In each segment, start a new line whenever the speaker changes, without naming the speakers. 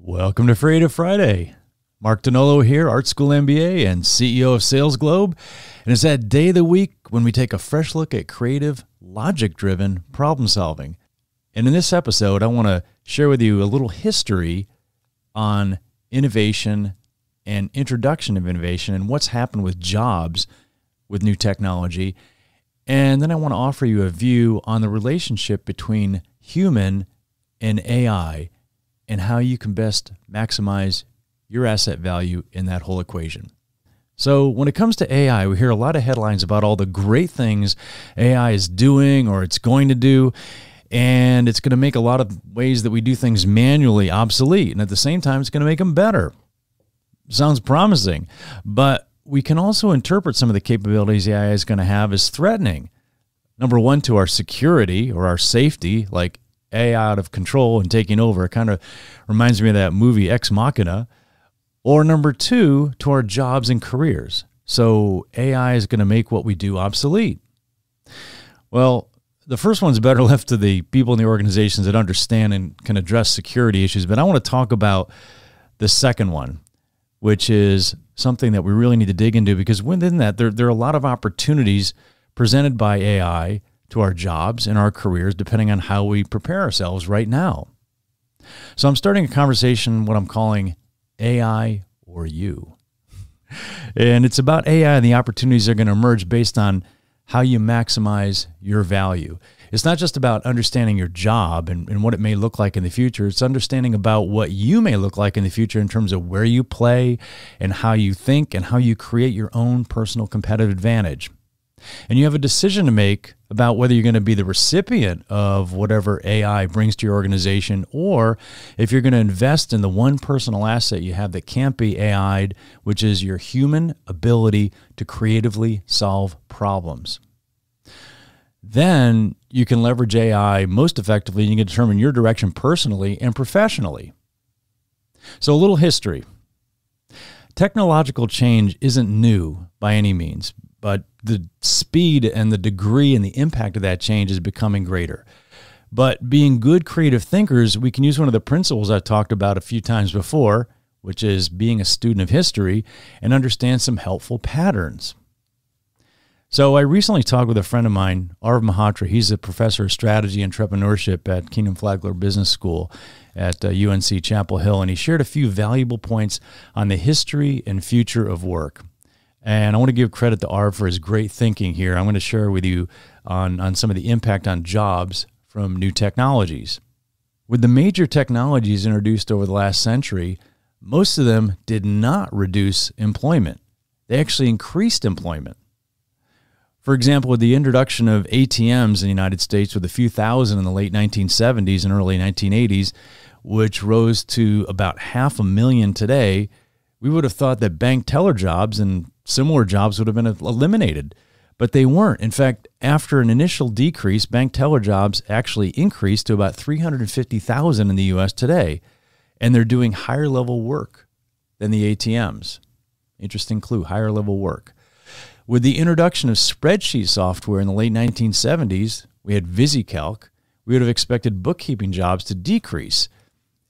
Welcome to Freative Friday. Mark Donnolo here, Art School MBA and CEO of SalesGlobe. And it's that day of the week when we take a fresh look at creative, logic driven problem solving. And in this episode, I want to share with you a little history on innovation and introduction of innovation and what's happened with jobs with new technology. And then I want to offer you a view on the relationship between human and AI and how you can best maximize your asset value in that whole equation. So, when it comes to AI, we hear a lot of headlines about all the great things AI is doing or it's going to do, and it's going to make a lot of ways that we do things manually obsolete. And at the same time, it's going to make them better. Sounds promising, but we can also interpret some of the capabilities AI is going to have as threatening. Number one, to our security or our safety, like AI out of control and taking over. It kind of reminds me of that movie Ex Machina. Or number two, to our jobs and careers. So AI is going to make what we do obsolete. Well, the first one's better left to the people in the organizations that understand and can address security issues. But I want to talk about the second one, which is something that we really need to dig into because within that, there, there are a lot of opportunities presented by AI to our jobs and our careers, depending on how we prepare ourselves right now. So I'm starting a conversation, what I'm calling AI or you. And it's about AI and the opportunities that are going to emerge based on how you maximize your value. It's not just about understanding your job and, and what it may look like in the future. It's understanding about what you may look like in the future in terms of where you play and how you think and how you create your own personal competitive advantage. And you have a decision to make about whether you're going to be the recipient of whatever AI brings to your organization or if you're going to invest in the one personal asset you have that can't be AI'd, which is your human ability to creatively solve problems. Then you can leverage AI most effectively and you can determine your direction personally and professionally. So, a little history. Technological change isn't new by any means, but the speed and the degree and the impact of that change is becoming greater. But being good creative thinkers, we can use one of the principles I've talked about a few times before, which is being a student of history and understand some helpful patterns. So I recently talked with a friend of mine, Arv Malhotra. He's a professor of strategy and entrepreneurship at Kenan-Flagler Business School at uh, UNC Chapel Hill, and he shared a few valuable points on the history and future of work. And I want to give credit to Arv for his great thinking here. I'm going to share with you on, on some of the impact on jobs from new technologies. With the major technologies introduced over the last century, most of them did not reduce employment. They actually increased employment. For example, with the introduction of ATMs in the United States with a few thousand in the late 1970s and early 1980s, which rose to about half a million today, we would have thought that bank teller jobs and similar jobs would have been eliminated, but they weren't. In fact, after an initial decrease, bank teller jobs actually increased to about 350,000 in the US today, and they're doing higher level work than the ATMs. Interesting clue, higher level work. With the introduction of spreadsheet software in the late 1970s, we had VisiCalc, we would have expected bookkeeping jobs to decrease.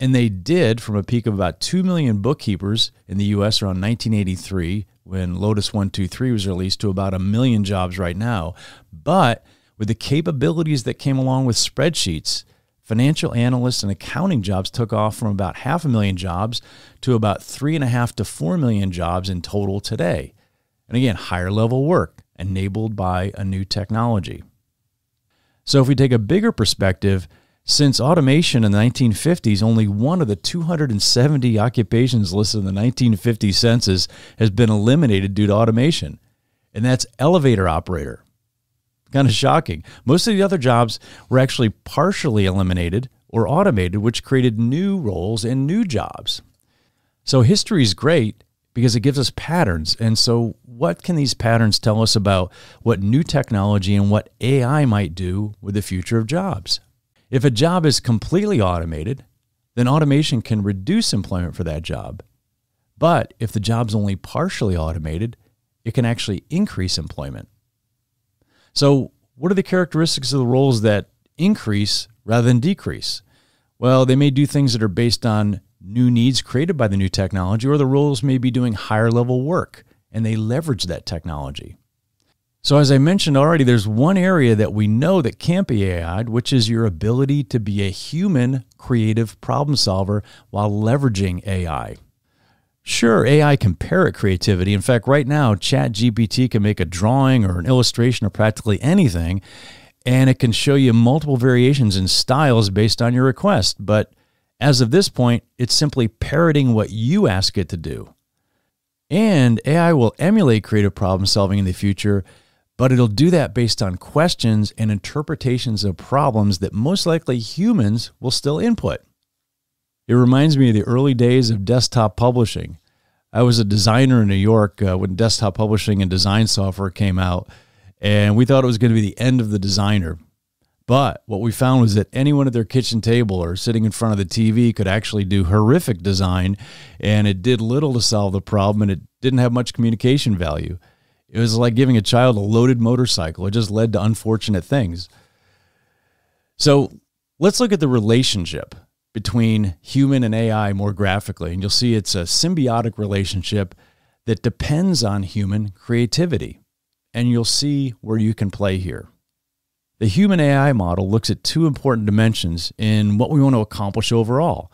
And they did from a peak of about 2 million bookkeepers in the US around 1983 when Lotus 123 was released to about a million jobs right now. But with the capabilities that came along with spreadsheets, financial analysts and accounting jobs took off from about half a million jobs to about three and a half to four million jobs in total today. And again, higher level work enabled by a new technology. So if we take a bigger perspective, since automation in the 1950s, only one of the 270 occupations listed in the 1950 census has been eliminated due to automation, and that's elevator operator. Kind of shocking. Most of the other jobs were actually partially eliminated or automated, which created new roles and new jobs. So history is great because it gives us patterns. And so, what can these patterns tell us about what new technology and what AI might do with the future of jobs? If a job is completely automated, then automation can reduce employment for that job. But if the job's only partially automated, it can actually increase employment. So, what are the characteristics of the roles that increase rather than decrease? Well, they may do things that are based on new needs created by the new technology, or the roles may be doing higher level work and they leverage that technology. So, as I mentioned already, there's one area that we know that can't be AI'd, which is your ability to be a human creative problem solver while leveraging AI. Sure, AI can parrot creativity. In fact, right now, ChatGPT can make a drawing or an illustration or practically anything, and it can show you multiple variations in styles based on your request. But as of this point, it's simply parroting what you ask it to do. And AI will emulate creative problem solving in the future, but it'll do that based on questions and interpretations of problems that most likely humans will still input. It reminds me of the early days of desktop publishing. I was a designer in New York uh, when desktop publishing and design software came out, and we thought it was going to be the end of the designer. But what we found was that anyone at their kitchen table or sitting in front of the TV could actually do horrific design, and it did little to solve the problem, and it didn't have much communication value. It was like giving a child a loaded motorcycle. It just led to unfortunate things. So let's look at the relationship between human and AI more graphically, and you'll see it's a symbiotic relationship that depends on human creativity. And you'll see where you can play here. The human AI model looks at two important dimensions in what we want to accomplish overall.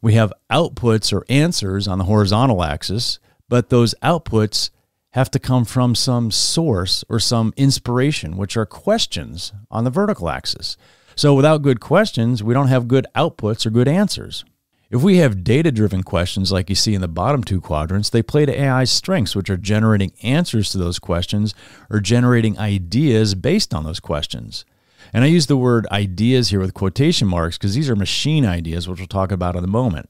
We have outputs or answers on the horizontal axis, but those outputs have to come from some source or some inspiration, which are questions on the vertical axis. So without good questions, we don't have good outputs or good answers. If we have data driven questions like you see in the bottom two quadrants, they play to AI's strengths, which are generating answers to those questions or generating ideas based on those questions. And I use the word ideas here with quotation marks because these are machine ideas, which we'll talk about in a moment.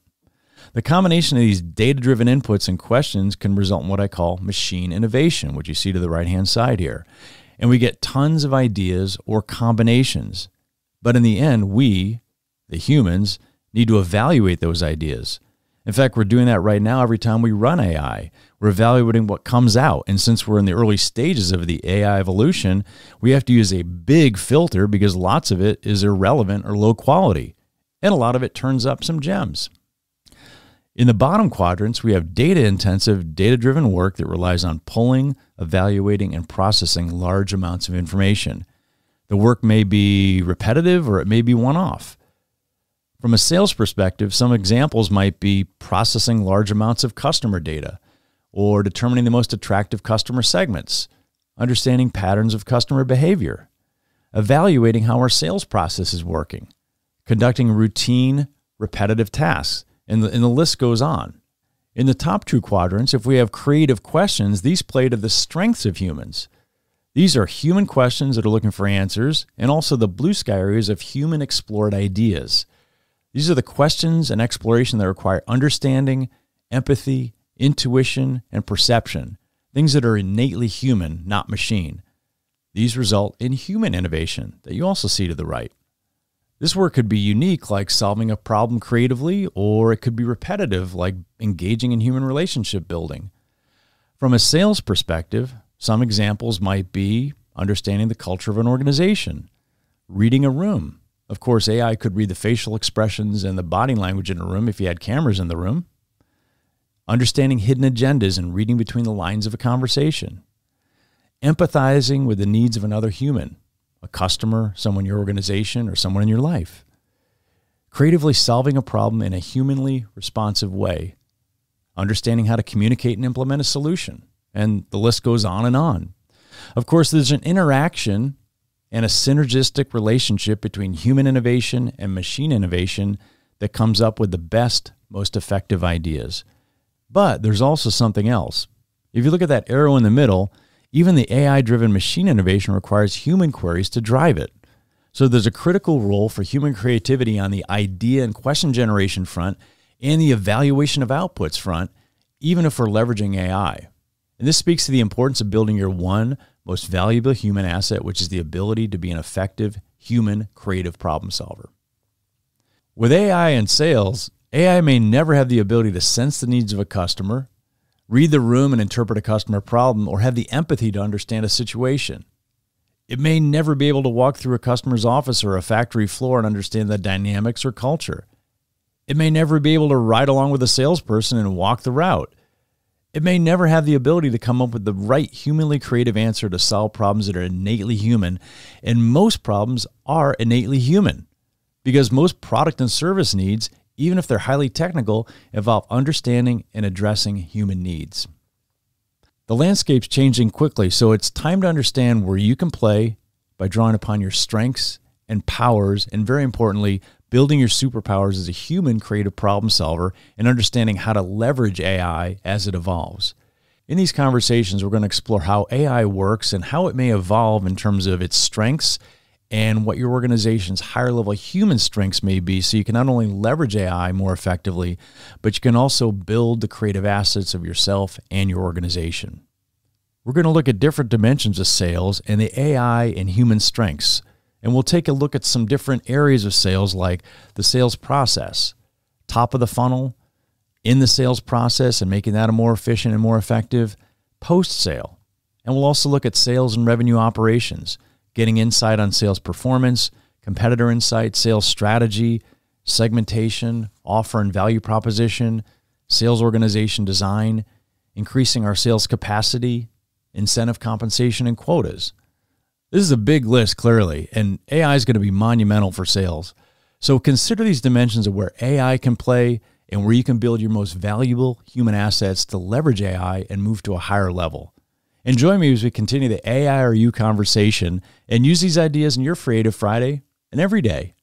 The combination of these data driven inputs and questions can result in what I call machine innovation, which you see to the right hand side here. And we get tons of ideas or combinations. But in the end, we, the humans, need to evaluate those ideas. In fact, we're doing that right now every time we run AI. We're evaluating what comes out. And since we're in the early stages of the AI evolution, we have to use a big filter because lots of it is irrelevant or low quality. And a lot of it turns up some gems. In the bottom quadrants, we have data intensive, data driven work that relies on pulling, evaluating, and processing large amounts of information. The work may be repetitive or it may be one off. From a sales perspective, some examples might be processing large amounts of customer data or determining the most attractive customer segments, understanding patterns of customer behavior, evaluating how our sales process is working, conducting routine, repetitive tasks, and the, and the list goes on. In the top two quadrants, if we have creative questions, these play to the strengths of humans. These are human questions that are looking for answers, and also the blue sky areas of human explored ideas. These are the questions and exploration that require understanding, empathy, intuition, and perception, things that are innately human, not machine. These result in human innovation that you also see to the right. This work could be unique, like solving a problem creatively, or it could be repetitive, like engaging in human relationship building. From a sales perspective, some examples might be understanding the culture of an organization, reading a room, of course, AI could read the facial expressions and the body language in a room if you had cameras in the room. Understanding hidden agendas and reading between the lines of a conversation. Empathizing with the needs of another human, a customer, someone in your organization, or someone in your life. Creatively solving a problem in a humanly responsive way. Understanding how to communicate and implement a solution. And the list goes on and on. Of course, there's an interaction and a synergistic relationship between human innovation and machine innovation that comes up with the best, most effective ideas. But there's also something else. If you look at that arrow in the middle, even the AI driven machine innovation requires human queries to drive it. So there's a critical role for human creativity on the idea and question generation front and the evaluation of outputs front, even if we're leveraging AI. And this speaks to the importance of building your one most valuable human asset, which is the ability to be an effective human creative problem solver. With AI and sales, AI may never have the ability to sense the needs of a customer, read the room and interpret a customer problem, or have the empathy to understand a situation. It may never be able to walk through a customer's office or a factory floor and understand the dynamics or culture. It may never be able to ride along with a salesperson and walk the route. It may never have the ability to come up with the right humanly creative answer to solve problems that are innately human. And most problems are innately human because most product and service needs, even if they're highly technical, involve understanding and addressing human needs. The landscape's changing quickly, so it's time to understand where you can play by drawing upon your strengths and powers, and very importantly, building your superpowers as a human creative problem solver and understanding how to leverage AI as it evolves. In these conversations, we're going to explore how AI works and how it may evolve in terms of its strengths and what your organization's higher level human strengths may be so you can not only leverage AI more effectively, but you can also build the creative assets of yourself and your organization. We're going to look at different dimensions of sales and the AI and human strengths. And we'll take a look at some different areas of sales like the sales process, top of the funnel, in the sales process and making that a more efficient and more effective, post sale. And we'll also look at sales and revenue operations getting insight on sales performance, competitor insight, sales strategy, segmentation, offer and value proposition, sales organization design, increasing our sales capacity, incentive compensation, and quotas. This is a big list, clearly, and AI is going to be monumental for sales. So consider these dimensions of where AI can play and where you can build your most valuable human assets to leverage AI and move to a higher level. And join me as we continue the AI or you conversation and use these ideas in your Freative Friday and every day.